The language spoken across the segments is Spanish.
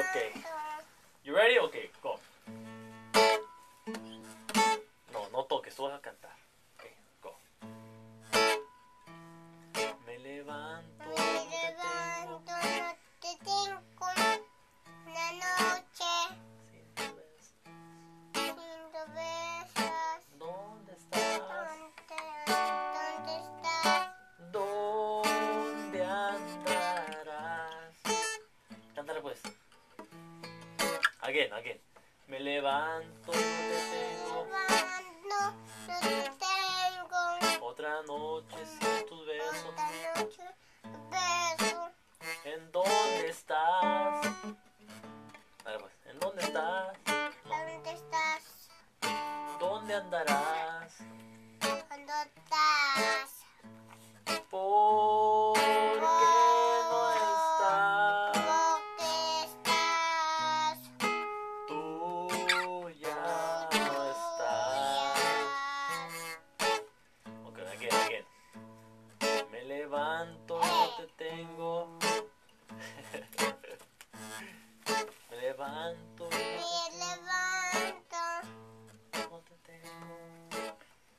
Okay. You ready? Okay, go. No, no toques, tú vas a cantar. Again, again. Me levanto, no te tengo. Levanto, no te tengo Otra noche sin tus besos. otra noche beso. ¿En dónde estás? Dale pues. ¿En dónde estás? ¿Dónde estás? ¿Dónde andarás? ¿Dónde estás? Levanto, Me levanto. no te tengo.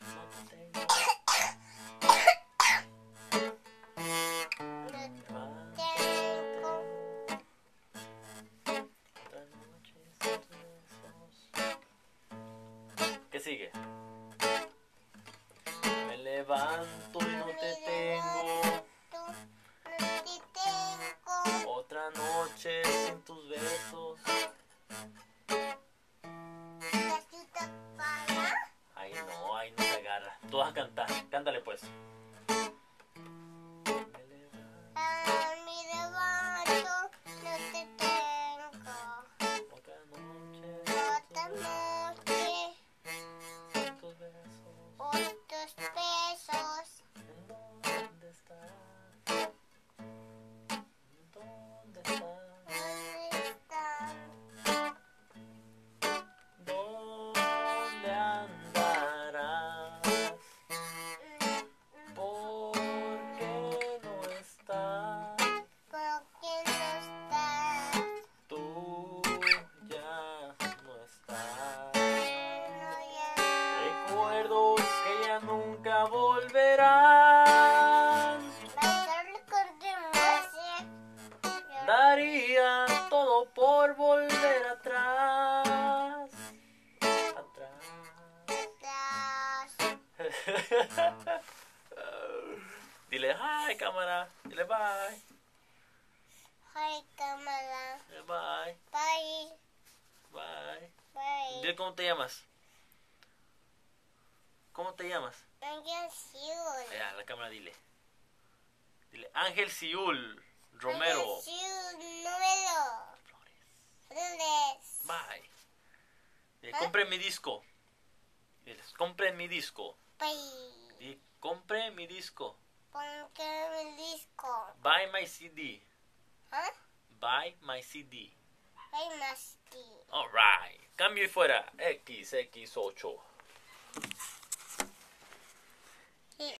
No te tengo. No Me levanto, tengo. Otra noche sin tus besos. ¿Qué sigue? Me levanto y no te tengo. No te tengo. Otra noche sin tus besos. Tú vas a cantar. Cántale pues. No te tengo. Otra noche. Daría todo por volver atrás. Atrás. Atrás. Dile hi, cámara. Dile bye. Hi, cámara. Dile bye. Bye. Bye. Bye. Dile cómo te llamas. ¿Cómo te llamas? Ángel Siul. Allá, la cámara dile. Dile Ángel Siul Romero. Ángel Siul, Bye. Compre mi disco. Diles, compre mi disco. Bye. Compre mi disco. Ponte el disco. Buy my CD. ¿Ah? Buy my CD. Más ti. Alright. Cambio y fuera. XX8.